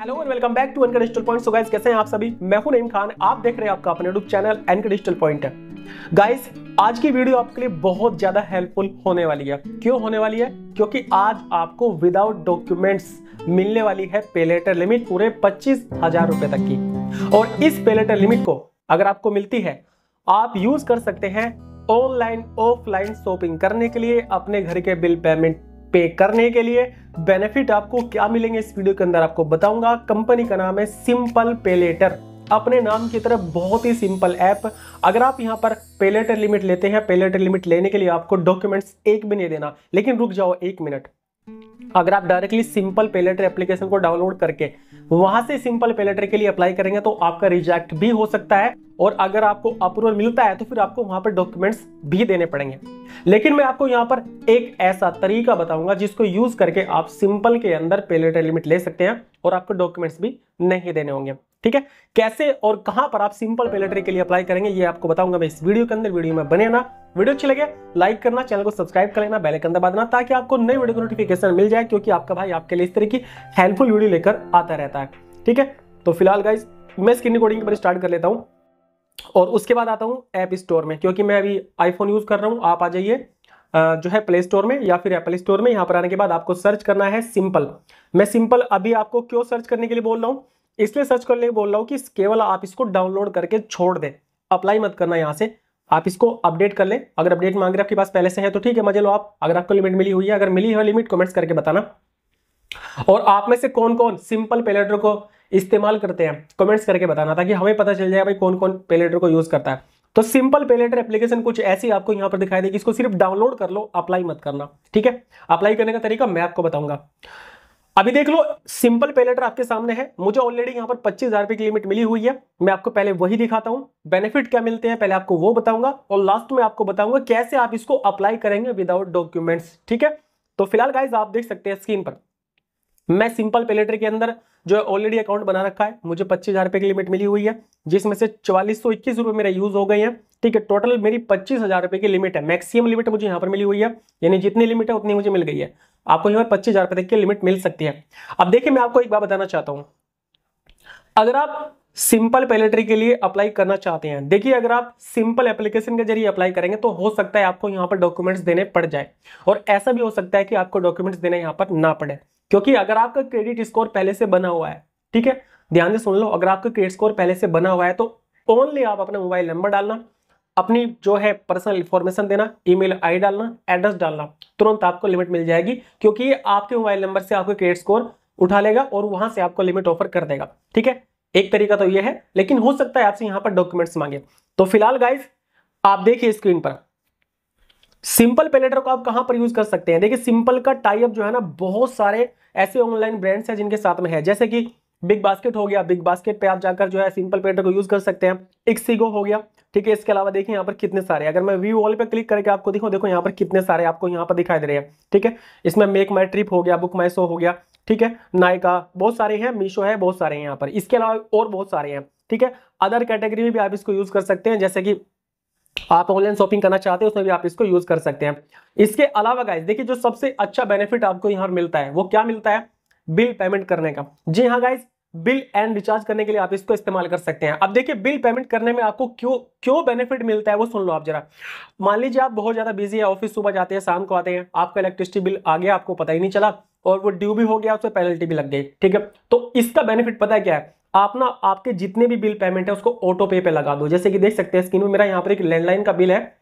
Hello and welcome back to Enka digital point so guys कैसे हैं आप सभी? मैं हूँ नईम खान। आप देख रहे हैं आपका अपने यूट्यूब चैनल एनका डिजिटल पॉइंट गाइस आज की वीडियो आपके लिए बहुत ज़्यादा हेल्पफुल होने वाली है। क्यों होने वाली है? क्योंकि आज आपको विदाउट डॉक्यूमेंट्स मिलने वाली है पेलेटर लिमिट पूरे पच्चीस हज़ार रुपए तक की। और इस पेलेटर लिमिट को अगर आपको मिलती है, आप यूज़ कर सकते हैं ऑनलाइन ऑफलाइन शॉपिंग करने के लिए अपने घर के बिल पेमेंट पे करने के लिए बेनिफिट आपको क्या मिलेंगे इस वीडियो के अंदर आपको बताऊँगा। कंपनी का नाम है सिंपल पेलेटर अपने नाम की तरफ़ बहुत ही सिंपल ऐप अगर आप यहाँ पर पेलेटर लिमिट लेते हैं पेलेटर लिमिट लेने के लिए आपको डॉक्यूमेंट्स एक भी नहीं देना। लेकिन रुक जाओ एक मिनट अगर आप directly simple pay later application को डाउनलोड करके वहाँ से सिंपल पेलेटर के लिए अप्लाई करेंगे तो आपका रिजेक्ट भी हो सकता है। और अगर आपको अप्रूवल मिलता है तो फिर आपको वहाँ पर डॉक्यूमेंट्स भी देने पड़ेंगे। लेकिन मैं आपको यहाँ पर एक ऐसा तरीका बताऊँगा जिसको यूज़ करके आप सिंपल के अंदर पेलेटर लिमिट ले सकते हैं और आपको डॉक्यूमेंट्स भी नहीं देने होंगे। ठीक है? कैसे और कहाँ पर आप सिंपल पेलेटरी के लिए अप्लाई करेंगे, ये आपको बताऊँगा मैं इस वीडियो के अंदर वीडियो में बने ना वीडियो अच्छी लगे लाइक करना चैनल को सब्सक्राइब कर लेना बेल आइकन दबा देना, ताकि आपको नई वीडियो की नोटिफिकेशन मिल जाए, क्योंकि आपका भाई आपके लिए इस तरह की हेल्पफुल वीडियो लेकर आता रहता है। ठीक है? तो फ़िलहाल गाइज़ मैं स्क्रीन रिकॉर्डिंग पर स्टार्ट कर लेता हूँ, और उसके बाद आता हूँ ऐप स्टोर में, क्योंकि मैं अभी आईफोन यूज़ कर रहा हूँ, आप आ जाइए जो है प्ले स्टोर में या फिर एप्पल स्टोर में, यहाँ पर आने के बाद आपको सर्च करना है सिंपल मैं सिंपल अभी आपको क्यों सर्च करने के लिए बोल रहा हूँ? इसलिए सर्च करने के बोल रहा हूँ कि केवल आप इसको डाउनलोड करके छोड़ दें। अप्लाई मत करना यहाँ से। आप इसको अपडेट कर लें। अगर अपडेट मांग रहे आपके पास पहले से है तो ठीक है, मज़े लो आप। अगर आपको लिमिट मिली हुई है, अगर मिली है लिमिट कमेंट्स करके बताना। और आप में से कौन कौन सिंपल पेलेटर को इस्तेमाल करते हैं कमेंट्स करके बताना, ताकि हमें पता चल जाए भाई कौन कौन पेलेटर को यूज़ करता है। तो सिंपल पेलेटर एप्लीकेशन कुछ ऐसी आपको यहाँ पर दिखाई देगी, इसको सिर्फ़ डाउनलोड कर लो अप्लाई मत करना। ठीक है? अप्लाई करने का तरीका मैं आपको बताऊँगा। अभी देख लो सिंपल पेलेटर आपके सामने है। मुझे ऑलरेडी यहाँ पर पच्चीस हज़ार रुपए की लिमिट मिली हुई है। मैं आपको पहले वही दिखाता हूँ। बेनिफिट क्या मिलते हैं, पहले आपको वो बताऊँगा और लास्ट में आपको बताऊँगा कैसे आप इसको अप्लाई करेंगे विदाउट डॉक्यूमेंट्स ठीक है? तो फ़िलहाल गाइज़ आप देख सकते हैं स्क्रीन पर। मैं सिंपल पेलेटर के अंदर जो है ऑलरेडी अकाउंट बना रखा है। मुझे पच्चीस हज़ार रुपए की लिमिट मिली हुई है, जिसमें से चवालीस सौ इक्कीस रुपए मेरे यूज़ हो गए हैं, ठीक है? टोटल मेरी पच्चीस हज़ार रुपए की लिमिट है। मैक्सिमम लिमिट मुझे यहाँ पर मिली हुई है। यानी जितनी लिमिट है, उतनी मुझे मिल गई है। आपको यहाँ पर पच्चीस हज़ार तक की लिमिट मिल सकती है। अब देखिए, मैं आपको एक बात बताना चाहता हूँ। अगर आप सिंपल पेलेटरी के लिए अप्लाई करना चाहते हैं, देखिए, अगर आप सिंपल एप्लीकेशन के ज़रिए अप्लाई करेंगे तो हो सकता है आपको यहाँ पर डॉक्यूमेंट्स देने पड़ जाए। और ऐसा भी हो सकता है कि आपको डॉक्यूमेंट्स देने यहाँ पर ना पड़े। क्योंकि अगर आपका क्रेडिट स्कोर पहले से बना हुआ है, ठीक है? ध्यान से सुन लो, अगर आपका क्रेडिट स्कोर पहले से बना हुआ है तो ओनली आप अपना मोबाइल नंबर डालना अपनी जो है पर्सनल इंफॉर्मेशन देना ईमेल आई डालना एड्रेस डालना, तुरंत आपको लिमिट मिल जाएगी, क्योंकि ये आपके मोबाइल नंबर से आपको क्रेडिट स्कोर उठा लेगा और वहाँ से आपको लिमिट ऑफ़र कर देगा। ठीक है? एक तरीका तो ये है, लेकिन हो सकता है आपसे यहाँ पर डॉक्यूमेंट्स मांगे। तो फ़िलहाल गाइज़ आप देखिए स्क्रीन पर। सिंपल पेलेटर को आप कहाँ पर यूज़ कर सकते हैं? देखिए सिंपल का टाइप जो है ना, बहुत सारे ऐसे ऑनलाइन ब्रांड्स हैं जिनके साथ में है। जैसे कि बिग बास्केट हो गया, बिग बास्केट पे आप जाकर जो है सिंपल पेलेटर को यूज़ कर सकते हैं। इक्सीगो हो गया, ठीक है, इसके अलावा देखिए यहाँ पर कितने सारे, अगर मैं व्यू वॉल पे क्लिक करके आपको दिखो देखो यहाँ पर कितने सारे आपको यहाँ पर दिखाई दे रहे हैं, ठीक है। इसमें मेक माई ट्रिप हो गया बुक माई शो हो गया, ठीक है। नायका बहुत सारे हैं मीशो है, बहुत सारे हैं यहाँ पर, इसके अलावा और बहुत सारे हैं, ठीक है। अदर कैटेगरी में भी आप इसको यूज़ कर सकते हैं, जैसे कि आप ऑनलाइन शॉपिंग करना चाहते हैं, उसमें भी आप इसको यूज़ कर सकते हैं। इसके अलावा गाइस देखिए जो सबसे अच्छा बेनिफिट आपको यहाँ मिलता है, वो क्या मिलता है? बिल पेमेंट करने का। जी हाँ गाइस बिल एंड रिचार्ज करने के लिए आप इसको इस्तेमाल कर सकते हैं। अब देखिए, बिल पेमेंट करने में आपको क्यों क्यों बेनिफिट मिलता है वो सुन लो आप जरा। मान लीजिए आप बहुत ज़्यादा बिज़ी है ऑफ़िस सुबह जाते हैं, शाम को आते हैं, आपका इलेक्ट्रिसिटी बिल आ गया आपको पता ही नहीं चला और वो ड्यू भी हो गया, उसमें पेनल्टी भी लग गई, ठीक है? तो इसका बेनिफिट पता है क्या है? आप ना, आपके जितने भी बिल पेमेंट है, उसको ऑटो पे पे लगा दो। जैसे कि देख सकते हैं स्क्रीन में मेरा यहाँ पर एक लैंडलाइन का बिल है।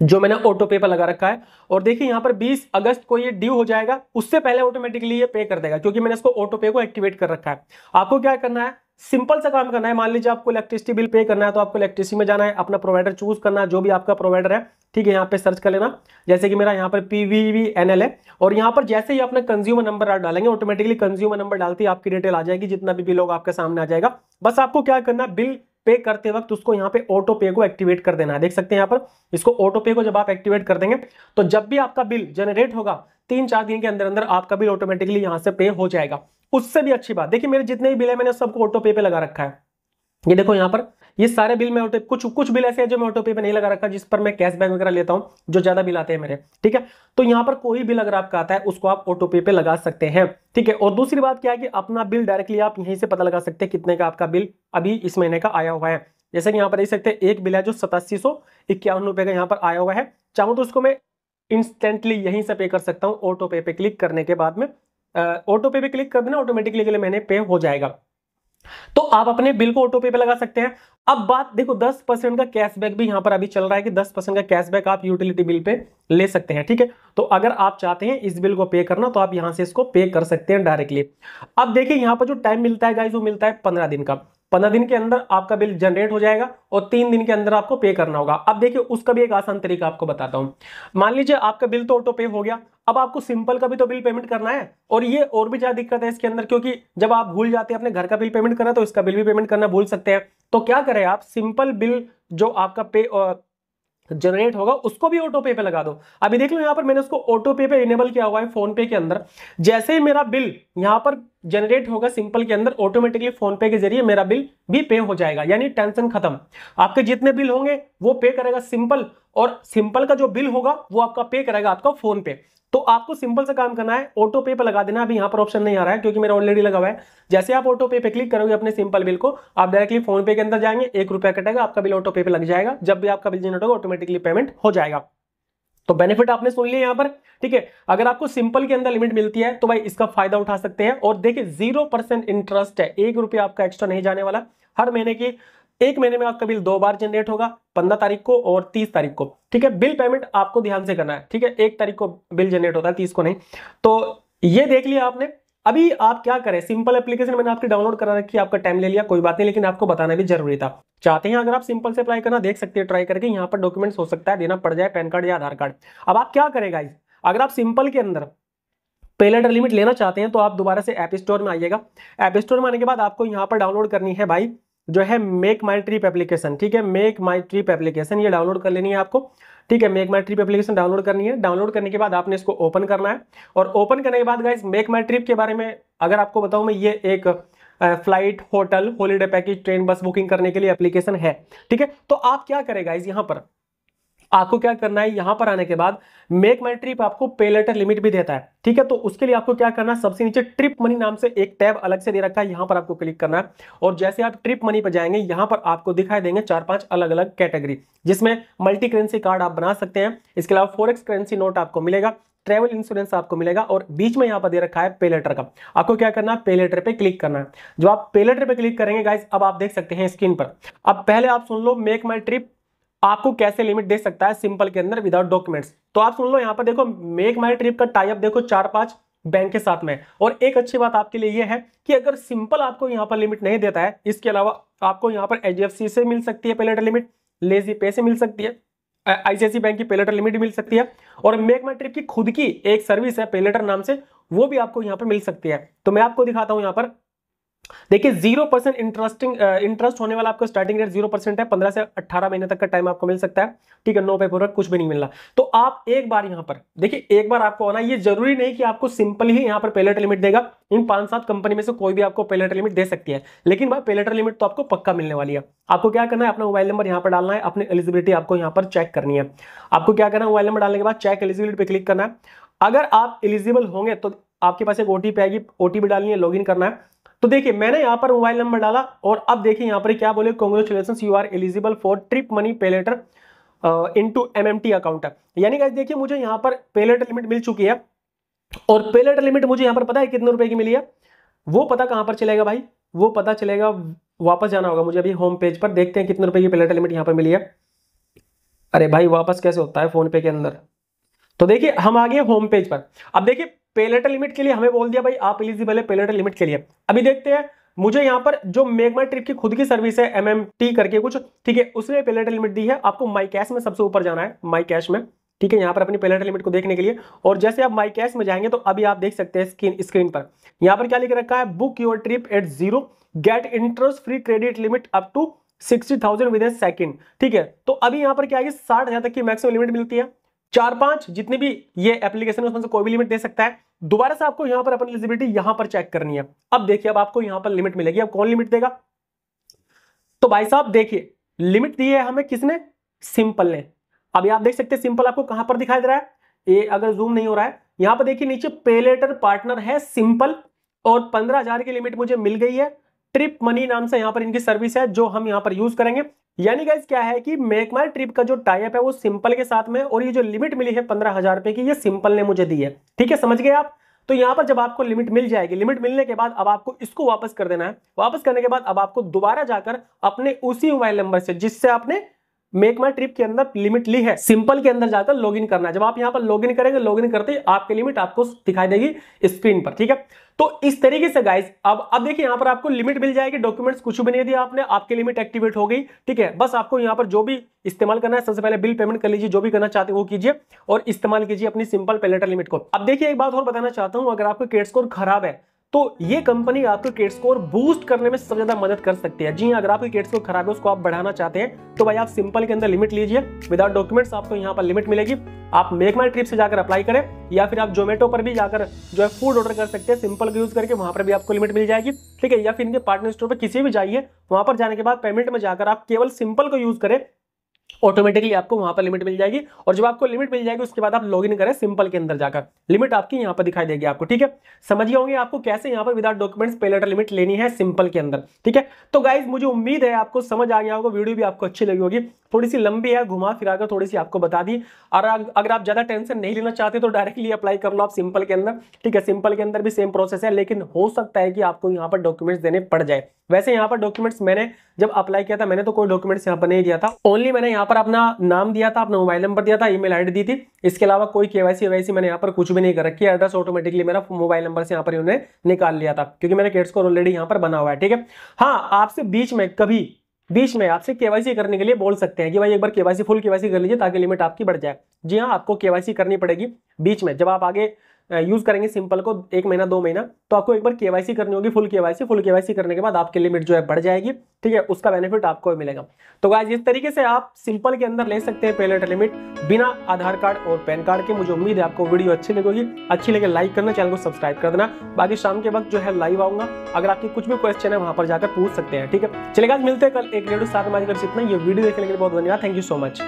जो मैंने ऑटो पे पर लगा रखा है। और देखिए यहाँ पर 20 अगस्त को ये ड्यू हो जाएगा, उससे पहले ऑटोमेटिकली ये पे कर देगा, क्योंकि मैंने इसको ऑटो पे को एक्टिवेट कर रखा है। आपको क्या करना है? सिंपल सा काम करना है। मान लीजिए आपको इलेक्ट्रिसिटी बिल पे करना है तो आपको इलेक्ट्रिसिटी में जाना है, अपना प्रोवाइडर चूज़ करना है, जो भी आपका प्रोवाइडर है। ठीक है, यहाँ पे सर्च कर लेना। जैसे कि मेरा यहाँ पर पीवीवी एनएल है। और यहाँ पर जैसे ही अपना कंज्यूमर नंबर डालेंगे ऑटोमेटिकली कंज्यूमर नंबर डालती है आपकी डिटेल आ जाएगी, जितना भी बिल होगा आपके सामने आ जाएगा। बस आपको क्या करना बिल पे करते वक्त उसको यहाँ पे ऑटो पे को एक्टिवेट कर देना है। देख सकते हैं यहाँ पर, इसको ऑटो पे को जब आप एक्टिवेट कर देंगे तो जब भी आपका बिल जनरेट होगा, तीन चार दिन के अंदर अंदर आपका बिल ऑटोमेटिकली यहाँ से पे हो जाएगा। उससे भी अच्छी बात, देखिए मेरे जितने भी बिल है, मैंने सबको ऑटो पे पे लगा रखा है। ये देखो यहाँ पर ये सारे बिल मैं ऑटो कुछ कुछ बिल ऐसे हैं जो मैं ऑटो पे पे नहीं लगा रखा, जिस पर मैं कैशबैक वगैरह लेता हूँ, जो ज़्यादा बिल आते हैं मेरे, ठीक है? तो यहाँ पर कोई बिल अगर आपका आता है, उसको आप ऑटो पे पे लगा सकते हैं, ठीक है? और दूसरी बात क्या है कि अपना बिल डायरेक्टली आप यहीं से पता लगा सकते हैं कितने का आपका बिल अभी इस महीने का आया हुआ है। जैसे कि यहाँ पर देख सकते हैं, एक बिल है जो सतासी सौ इक्यावन का यहाँ पर आया हुआ है। चाहूँ तो उसको मैं इंस्टेंटली यहीं से पे कर सकता हूँ ऑटो पे पे क्लिक करने के बाद में। ऑटो पे पे क्लिक कर देना ऑटोमेटिकली के लिए मैंने पे हो जाएगा। तो आप अपने बिल को ऑटो पे पे लगा सकते हैं। अब बात देखो 10 परसेंट का कैशबैक भी यहाँ पर अभी चल रहा है कि 10 परसेंट का कैशबैक आप यूटिलिटी बिल पे ले सकते हैं, ठीक है? तो अगर आप चाहते हैं इस बिल को पे करना तो आप यहाँ से इसको पे कर सकते हैं डायरेक्टली। अब देखिए, यहाँ पर जो टाइम मिलता है गाइज़ वो मिलता है पंद्रह दिन का। पंद्रह दिन के अंदर आपका बिल जनरेट हो जाएगा और तीन दिन के अंदर आपको पे करना होगा। अब देखिए, उसका भी एक आसान तरीका आपको बताता हूँ। मान लीजिए आपका बिल तो ऑटो पे हो गया। अब आपको सिंपल का भी तो बिल पेमेंट करना है और ये और भी ज़्यादा दिक्कत है इसके अंदर क्योंकि जब आप भूल जाते हैं, अपने घर का बिल पेमेंट करना तो इसका बिल भी पेमेंट करना भूल सकते हैं। तो क्या करें आप? सिंपल बिल जो आपका पे जनरेट होगा, उसको भी ऑटो पे पे लगा दो। अभी देख लो, यहाँ पर मैंने उसको ऑटो पे पे इनेबल किया हुआ है फ़ोन पे के अंदर। जैसे ही मेरा बिल यहाँ पर जनरेट होगा सिंपल के अंदर ऑटोमेटिकली फ़ोन पे के ज़रिए मेरा बिल भी पे हो जाएगा, यानी टेंशन खत्म। आपके जितने बिल होंगे, वो पे करेगा सिंपल और सिंपल का जो बिल होगा, वो आपका पे करेगा आपका फ़ोन पे तो आपको सिंपल से काम करना है ऑटो पे पर लगा देना, अभी यहाँ पर ऑप्शन नहीं आ रहा है, क्योंकि मेरा ऑलरेडी लगा हुआ है। जैसे आप ऑटो पे पे क्लिक करोगे अपने सिंपल बिल को, आप डायरेक्टली फ़ोन पे के अंदर जाएँगे, एक रुपया कटेगा, आपका बिल ऑटो पे पे लग जाएगा। जब भी आपका बिल जनरेट होगा ऑटोमेटिकली पेमेंट हो जाएगा। तो बेनिफिट आपने सुन लिया यहाँ पर, ठीक है? अगर आपको सिंपल के अंदर लिमिट मिलती है तो भाई इसका फ़ायदा उठा सकते हैं। और देखिए ज़ीरो परसेंट इंटरेस्ट है, एक रुपया आपका एक्स्ट्रा नहीं जाने वाला। हर महीने की एक महीने में आपका बिल दो बार जनरेट होगा, पंद्रह तारीख को और तीस तारीख को। ठीक है? बिल पेमेंट आपको ध्यान से करना है। ठीक है? एक तारीख को बिल जनरेट होता है, तीस को नहीं। तो ये देख लिया आपने। अभी आप क्या करें? सिंपल एप्लीकेशन मैंने आपकी डाउनलोड करा रखी आपका टाइम ले लिया, कोई बात नहीं, लेकिन आपको बताना भी ज़रूरी था। चाहते हैं अगर आप सिंपल से अप्लाई करना, देख सकते हैं ट्राई करके यहाँ पर डॉक्यूमेंट्स हो सकता है, देना पड़ जाए पैन कार्ड या आधार कार्ड अब आप क्या करेगा अगर आप सिंपल के अंदर पेलेटर लिमिट लेना चाहते हैं तो आप दोबारा से ऐप स्टोर में आइएगा। ऐप स्टोर में आने के बाद आपको यहाँ पर डाउनलोड करनी है, भाई। जो है मेक माई ट्रिप एप्लीकेशन ठीक है? मेक माई ट्रिप एप्लीकेशन ये डाउनलोड कर लेनी है आपको। ठीक है make my trip application download करनी है। डाउनलोड करने के बाद आपने इसको ओपन करना है। और ओपन करने के बाद गाइज़ मेक माई ट्रिप के बारे में अगर आपको बताऊँ, मैं ये एक flight hotel holiday package train bus booking करने के लिए एप्लीकेशन है। ठीक है? तो आप क्या करेगा इस यहाँ पर? आपको क्या करना है, यहाँ पर आने के बाद मेक माई ट्रिप आपको पे लेटर लिमिट भी देता है, ठीक है? तो उसके लिए आपको क्या करना है, सबसे नीचे ट्रिप मनी नाम से एक टैब अलग से दे रखा है, यहाँ पर आपको क्लिक करना है। और जैसे आप ट्रिप मनी पर जाएँगे, यहाँ पर आपको दिखाई देंगे चार पाँच अलग अलग कैटेगरी जिसमें मल्टी करेंसी कार्ड आप बना सकते हैं। इसके अलावा फोरेक्स करेंसी नोट आपको मिलेगा ट्रेवल इंश्योरेंस आपको मिलेगा, और बीच में यहाँ पर दे रखा है पे लेटर का। आपको क्या करना है पे लेटर पे क्लिक करना है। जो आप पे लेटर पे क्लिक करेंगे गाइस अब आप देख सकते हैं स्क्रीन पर। अब पहले आप सुन लो मेक माई ट्रिप आपको कैसे लिमिट दे सकता है सिंपल के अंदर विदाउट डॉक्यूमेंट्स तो आप सुन लो, यहाँ पर देखो मेक माई ट्रिप का टाइप देखो चार पाँच बैंक के साथ में। और एक अच्छी बात आपके लिए यह है कि अगर सिंपल आपको यहाँ पर लिमिट नहीं देता है, इसके अलावा आपको यहाँ पर एच से मिल सकती है पेलेटर लिमिट लेजी पे से मिल सकती है आईसीआईसी बैंक की पेलेटर लिमिट मिल सकती है, और मेक माई ट्रिप की खुद की एक सर्विस है पेलेटर नाम से, वो भी आपको यहाँ पर मिल सकती है। तो मैं आपको दिखाता हूँ यहाँ पर देखिए ज़ीरो परसेंट इंटरेस्टिंग इंटरेस्ट होने वाला आपका स्टार्टिंग रेट ज़ीरो परसेंट है। पंद्रह से अट्ठारह महीने तक का टाइम आपको मिल सकता है। ठीक है नो पे पूर्वक कुछ भी नहीं मिलना तो आप एक बार यहाँ पर, देखिए, एक बार आपको आना, ये ज़रूरी नहीं कि आपको सिंपल ही यहाँ पर पेलेटर लिमिट देगा। इन पाँच सात कंपनी में से कोई भी आपको पेलेटर लिमिट दे सकती है। लेकिन भाई पेलेटर लिमिट तो आपको पक्का मिलने वाली है। आपको क्या करना है, अपना मोबाइल नंबर यहाँ पर डालना है, अपनी एलिजिबिलिटी आपको यहाँ पर चेक करनी है। आपको क्या करना है मोबाइल नंबर डालने के बाद चेक एलिजिबिलिटी पे क्लिक करना है। अगर आप एलिजिबल होंगे तो आपके पास एक ओटीपी आएगी ओटीपी डालनी है लॉगिन करना है। तो देखिए, मैंने यहाँ पर मोबाइल नंबर डाला और अब देखिए यहाँ पर क्या बोले? Congratulation you are eligible for trip money pay later into MMT account यानी गाइस देखिए, मुझे यहाँ पर पेलेटर लिमिट मिल चुकी है और पेलेटर लिमिट मुझे यहाँ पर पता है कितने रुपए की मिली है? वो पता कहाँ पर चलेगा भाई? वो पता चलेगा, वापस जाना होगा मुझे अभी होम पेज पर। देखते हैं कितने रुपए की पेलेटर लिमिट यहाँ पर मिली है। अरे भाई, वापस कैसे होता है फ़ोन पे के अंदर? तो देखिए, हम आ गए होम पेज पर। अब देखिए पेलेटर लिमिट के लिए हमें बोल दिया भाई, आप एलिजिबल है पेलेटर लिमिट के लिए। अभी देखते हैं, मुझे यहाँ पर जो मेगमा ट्रिप की खुद की सर्विस है एमएमटी करके कुछ, ठीक है, उसने पेलेटर लिमिट दी है। आपको माई कैश में सबसे ऊपर जाना है माई कैश में, ठीक है, यहाँ पर अपनी पेलेटर लिमिट को देखने के लिए। और जैसे आप माई कैश में जाएँगे तो अभी आप देख सकते हैं स्क्रीन पर। यहाँ पर क्या लिख रखा है? Book your trip at zero get interest free credit limit up to sixty thousand with second ठीक है? तो अभी यहाँ पर क्या है साठ हज़ार तक की मैक्सिमम लिमिट मिलती है। चार पाँच जितने भी ये एप्लीकेशन है, उसमें से कोई भी लिमिट दे सकता है। दोबारा से आपको यहाँ पर अपनी एलिजिबिलिटी यहाँ पर चेक करनी है। अब देखिए, अब आपको यहाँ पर लिमिट मिलेगी। अब कौन लिमिट देगा? तो भाई साहब, देखिए लिमिट दी है हमें किसने? सिंपल ने। अभी आप देख सकते हैं सिंपल आपको कहाँ पर दिखाई दे रहा है? ये अगर जूम नहीं हो रहा है, यहाँ पर देखिए, नीचे पेलेटर पार्टनर है सिंपल और पंद्रह हज़ार की लिमिट मुझे मिल गई है। ट्रिप मनी नाम से यहाँ पर इनकी सर्विस है, जो हम यहाँ पर यूज़ करेंगे। यानी गाइज़ क्या है कि मेक माई ट्रिप का जो टाइप है, वो सिंपल के साथ में, और ये जो लिमिट मिली है पंद्रह हज़ार रुपए की, ये सिंपल ने मुझे दी है। ठीक है, समझ गए आप? तो यहाँ पर जब आपको लिमिट मिल जाएगी लिमिट मिलने के बाद अब आपको इसको वापस कर देना है। वापस करने के बाद अब आपको दोबारा जाकर अपने उसी मोबाइल नंबर से, जिससे आपने मेक माई ट्रिप के अंदर लिमिट ली है। सिंपल के अंदर जाकर लॉगिन करना है। जब आप यहाँ पर लॉगिन करेंगे, लॉगिन करते ही आपकी लिमिट आपको दिखाई देगी स्क्रीन पर, ठीक है? तो इस तरीके से गाइस अब अब देखिए यहाँ पर आपको लिमिट मिल जाएगी डॉक्यूमेंट्स कुछ भी नहीं दिया आपने, आपकी लिमिट एक्टिवेट हो गई, ठीक है? बस आपको यहाँ पर जो भी इस्तेमाल करना है, सबसे पहले बिल पेमेंट कर लीजिए, जो भी करना चाहते हैं वो कीजिए और इस्तेमाल कीजिए अपनी सिंपल पेलेटर लिमिट को। अब देखिए एक बात और बताना चाहता हूँ, अगर आपका क्रेडिट स्कोर खराब है तो ये कंपनी आपके क्रेडिट स्कोर बूस्ट करने में सबसे ज़्यादा मदद कर सकती है। जी हाँ, अगर आपकी क्रेडिट स्कोर खराब है उसको आप बढ़ाना चाहते हैं तो भाई आप सिंपल के अंदर लिमिट लीजिए। विदाउट डॉक्यूमेंट्स आपको यहाँ पर लिमिट मिलेगी। आप मेक माई ट्रिप से जाकर अप्लाई करें या फिर आप जोमेटो पर भी जाकर जो है फ़ूड ऑर्डर कर सकते हैं सिंपल का यूज़ करके वहाँ पर भी आपको लिमिट मिल जाएगी। ठीक है या फिर इनके पार्टनर स्टोर पर किसी भी जाइए वहाँ पर जाने के बाद पेमेंट में जाकर आप केवल सिंपल को यूज़ करें ऑटोमेटिकली आपको वहाँ पर लिमिट मिल जाएगी। और जब आपको लिमिट मिल जाएगी, उसके बाद आप लॉग करें सिंपल के अंदर जाकर। लिमिट आपकी यहाँ पर दिखाई देगी आपको, ठीक है? समझिए होंगे आपको कैसे यहाँ पर without documents pay later limit लेनी है सिंपल के अंदर, ठीक है? तो गाइज़ मुझे उम्मीद है आपको समझ आ गया होगा वीडियो भी आपको अच्छी लगी होगी। थोड़ी सी लंबी है, घुमा फिरा कर थोड़ी सी आपको बता दी। और अगर आप ज़्यादा टेंशन नहीं लेना चाहते तो डायरेक्टली अप्लाई कर लो आप सिंपल के अंदर। ठीक है सिंपल के अंदर भी सेम प्रोसेस है, लेकिन हो सकता है कि आपको यहाँ पर डॉक्यूमेंट्स देने पड़ जाए। वैसे यहाँ पर डॉक्यूमेंट्स मैंने जब अप्लाई किया था, मैंने तो कोई डॉक्यूमेंट्स यहाँ पर नहीं दिया था। ओनली मैंने यहाँ पर अपना नाम दिया था, अपना मोबाइल नंबर दिया था ईमेल आईडी दी थी। इसके अलावा कोई केवाईसी वैसी मैंने यहाँ पर कुछ भी नहीं कर रखी एड्रेस ऑटोमेटिकली मेरा मोबाइल नंबर से यहाँ पर उन्होंने निकाल लिया था, क्योंकि मेरा केट्स को ऑलरेडी यहाँ पर बना हुआ है, ठीक है? हाँ आपसे बीच में कभी बीच में आपसे केवाईसी करने के लिए बोल सकते हैं कि भाई एक बार केवाईसी फुल केवाईसी कर लीजिए ताकि लिमिट आपकी बढ़ जाए। जी हाँ आपको केवाईसी करनी पड़ेगी बीच में। जब आप आगे यूज़ करेंगे सिंपल को एक महीना, दो महीना तो आपको एक बार केवाईसी करनी होगी फुल केवाईसी फुल केवाईसी करने के बाद आपकी लिमिट जो है बढ़ जाएगी, ठीक है? उसका बेनिफिट आपको मिलेगा। तो गाइज़ इस तरीके से आप सिंपल के अंदर ले सकते हैं पेलेट लिमिट बिना आधार कार्ड और पैन कार्ड के। मुझे उम्मीद है आपको वीडियो अच्छी लगेगी। अच्छी लगे लाइक करना चैनल को सब्सक्राइब कर देना। बाकी शाम के वक्त जो है लाइव आऊँगा। अगर आपकी कुछ भी क्वेश्चन है, वहाँ पर जाकर पूछ सकते हैं, ठीक है? चलेगा मिलते हैं कल एक वीडियो साथ में। इतना ये वीडियो देखने के लिए बहुत धन्यवाद। Thank you so much